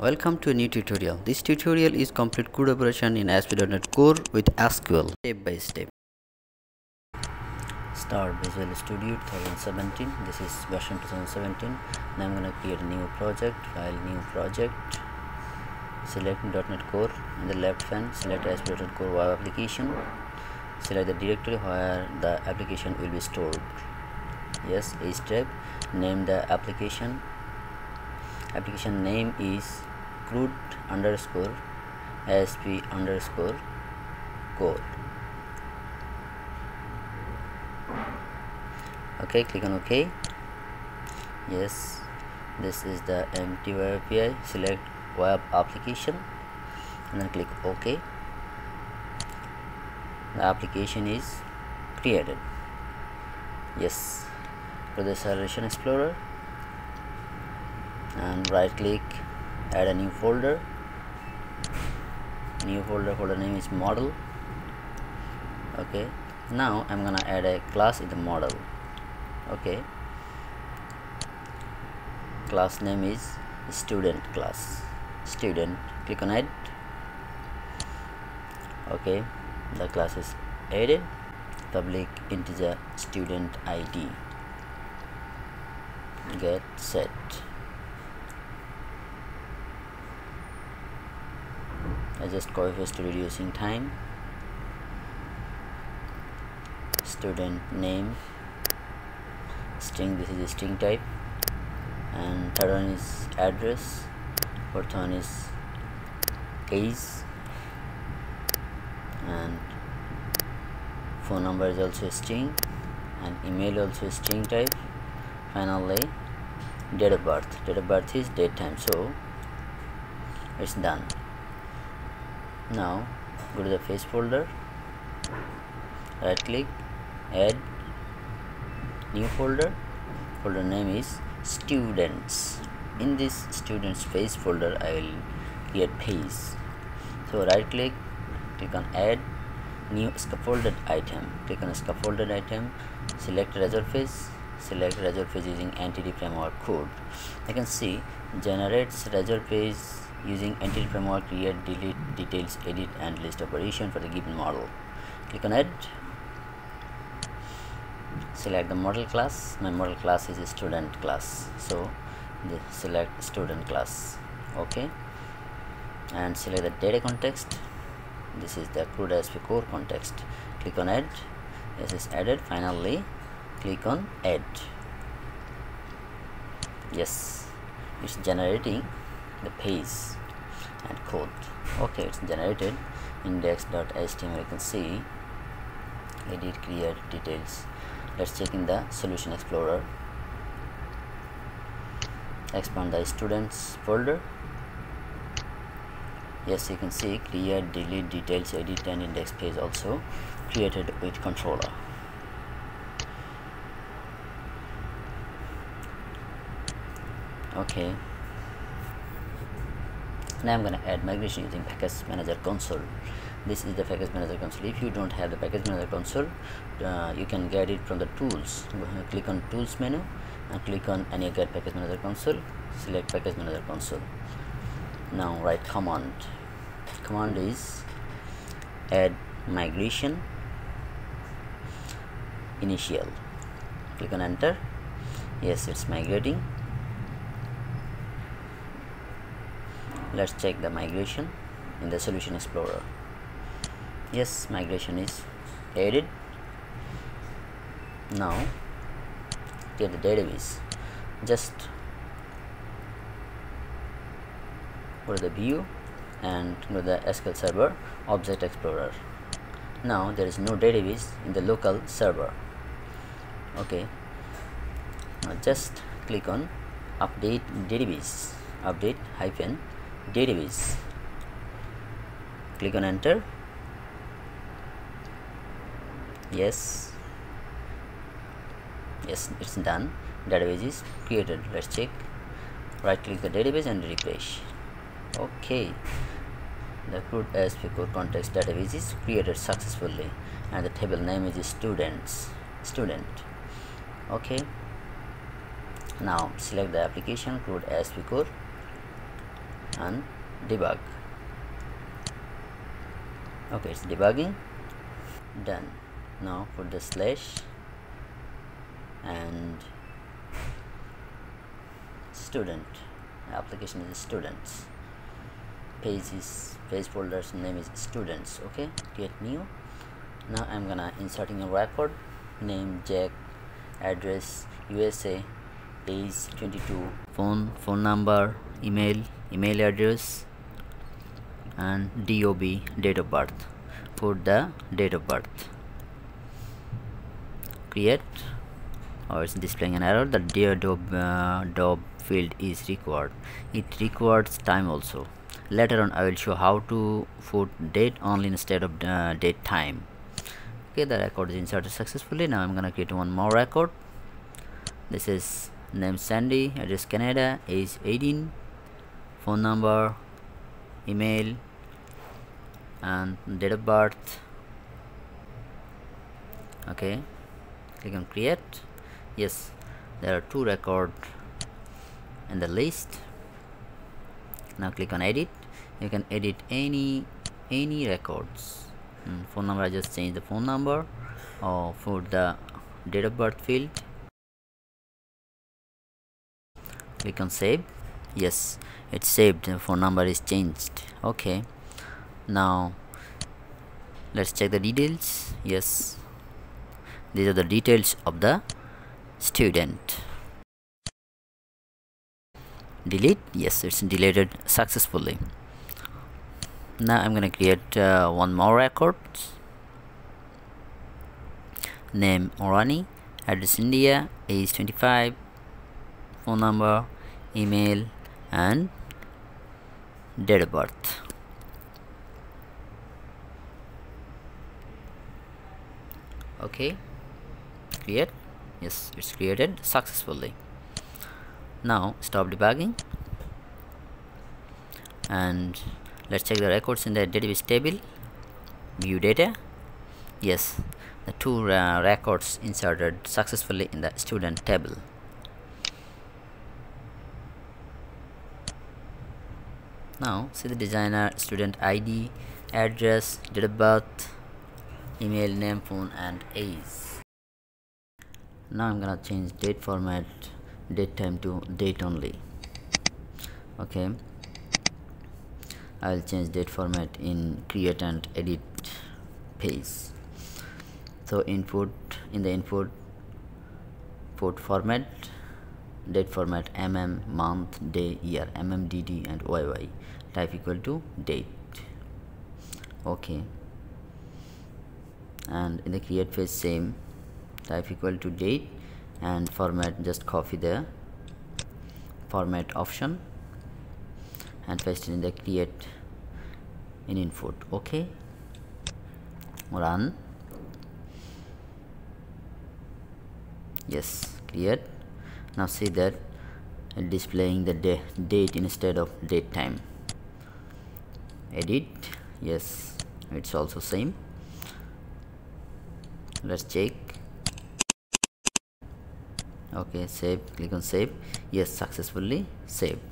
Welcome to a new tutorial. This tutorial is complete CRUD operation in ASP.NET Core with SQL step by step. Start Visual Studio 2017. This is version 2017. Now I'm gonna create a new project. File new project. Select .NET Core in the left hand. Select ASP.NET Core web application. Select the directory where the application will be stored. Yes, a step. Name the application application name is CRUD underscore asp underscore core okay click on ok yes this is the empty web api select web application and then click ok the application is created. Yes. To the solution explorer and right click add a new folder. New folder folder name is model. Okay. Now I'm gonna add a class in the model. Okay. Class name is student class. Student. Click on add. Okay. The class is added. Public integer student id get set adjust coefficient to reducing time. Student name. String this is a string type. And third one is address. Fourth one is age and phone number is also string. And email also a string type. Finally date of birth. Date of birth is date time. So it's done now go to the face folder. Right click add new folder. Folder name is students. In this students face folder I will create face. So right click click on add new scaffolded item. Click on scaffolded item. Select Razor Page. Select Razor Page using entity framework CRUD. I can see generates Razor Page using entity framework create delete details edit and list operation for the given model. Click on add. Select the model class. My model class is a student class. So the select student class. Okay. And select the data context. This is the CRUD ASP core context. Click on add. This is added. Finally click on add. Yes. It's generating the page and code. Okay it's generated. index.html you can see. Edit create details. Let's check in the solution explorer. Expand the students folder. Yes you can see create delete details edit and index page also created with controller. Okay now I'm gonna add migration using package manager console. This is the package manager console. If you don't have the package manager console uh, you can get it from the tools. Click on tools menu and click on NuGet package manager console. Select package manager console. Now write command. Command is add migration initial. Click on enter. Yes it's migrating let's check the migration in the solution explorer. Yes migration is added now get the database. Just go to the view and go to the SQL server object explorer. Now there is no database in the local server. Okay. Now just click on update database. Update hyphen database. Click on enter. Yes. Yes it's done. Database is created. Let's check. Right click the database and refresh. Okay. The CRUD ASP core context database is created successfully and the table name is students student. Okay. Now select the application CRUD ASP core and debug. Okay it's debugging. Done. Now put the slash. And student. Application is students. Page is page folder's name is students. Okay get new. Now i'm gonna inserting a record. Name jack. Address usa page 22 phone phone number email email address and dob date of birth. Put the date of birth. Create or it's displaying an error the dob, uh, dob field is required. It requires time also. Later on I will show how to put date only instead of uh, date time. Okay the record is inserted successfully. Now I'm gonna create one more record. This is name Sandy address Canada age 18 phone number email and date of birth. Okay. Click on create. Yes there are two record in the list. Now click on edit. You can edit any any records. Mm, phone number I just change the phone number. Or for the date of birth field. Click on save yes it's saved the phone number is changed. Okay now let's check the details. Yes these are the details of the student. Delete? Yes it's deleted successfully. Now I'm gonna create uh, one more record. Name Orani. Address India. Age 25 phone number email and date of birth. Okay. Create yes it's created successfully. Now stop debugging. And let's check the records in the database table. View data. Yes the two uh, records inserted successfully in the student table now see the designer student id address date of birth email name phone and age. Now i'm gonna change date format date time to date only. Okay. I will change date format in create and edit page so input in the input put format date format mm month day year mmdd and yy type equal to date. Okay. And in the create phase same. Type equal to date and format just copy the format option. And paste in the create in input. Okay. Run. Yes. Create now see that displaying the date instead of date time. Edit. Yes it's also same. Let's check. Okay save. Click on save. Yes successfully saved